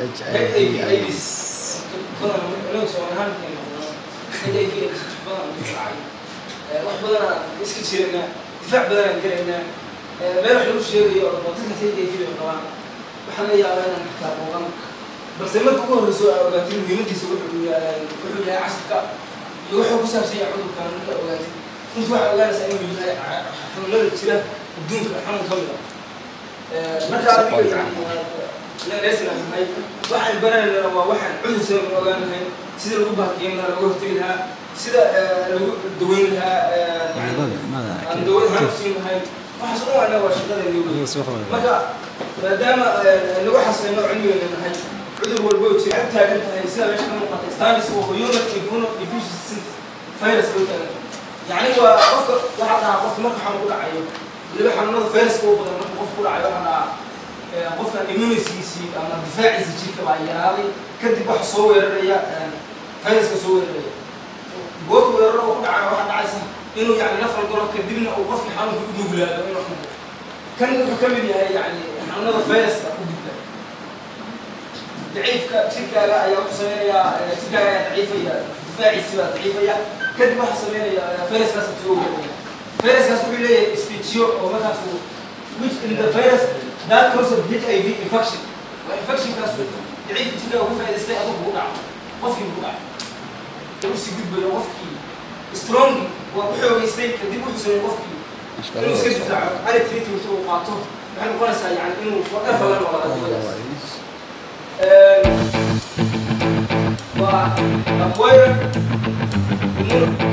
H-A-E-A-S. Wax badanaa iska jiranaa difaac badanaan gelaynaa meel wax lagu sheegayo oo dadka saydafiyo qabaan waxaan la yaabaa inaan xataa booqan balse marka ugu horreyso aa ogaatay muhiimadiisa wuxuu yahay wuxuu yahay casharka iyo wuxuu ku saabsan yahay cudurkan marka ogaatay inta waxaa ogaanaysaa inuu yahay xanuunada jira adduunka xanuun ka mid ah marka adiga yani leesna nahay waxaan baranayna waa waxaan cudur sabab ogaan lahayn sida lagu baakiyeyn lahaa laga hortegi lahaa sida lagu daweyn lahaa aan daweyn ahaan siin lahayn waxaas u ana waa shaqadeeni wey marka maadaama nagu xasayno cilmigeena nahay cudur walbo jira ag taagan tahay sida meesha ka muuqata stanis oo human immunodeficiency virus loo taagan yacni waa qofka waxaa dhahaa qofka marka xanuun ku dhacayo weliba xanuunada viruska u badan marka qofka ku dhacayo waxaa dhahaa qofkan immunisigiisii ama difaaciisa jirka baa yaraaday kadib waxa soo weeraraya viruska soo weeraraya. Goobta weeraro oo ku dhacana waxaa dhacaysa inuu yani la falgalo kadibna uu qofkii xanuunka u nuglaado inuu xanuun kan wuxuu ka mid yahay yani xanuunada viruska ku gudba daciifka jirkaaga ayaa ku sameynaya jirkaaga ayaa daciifaya difaaciisi baa daciifaya kadib waxaa sameynaya viruskaas soo weeraraya. Viruskaas wuxuu leeyahay speechiyo oo markaas uu which in the virus that cause of HIV infection waa infectionkaas daciifka jirkaaga ugu faa'idaystay adigu kugu dhaco qofkii kugu dhaco usii gudbayo qofkii strong waa ku xoogaystay kadib wuxuu sameeyey qofkii inuu iska difaaco ani treatment uu qaato waxay noqonaysaa yani inuu forever la noolaado dibadaas waa acquire immune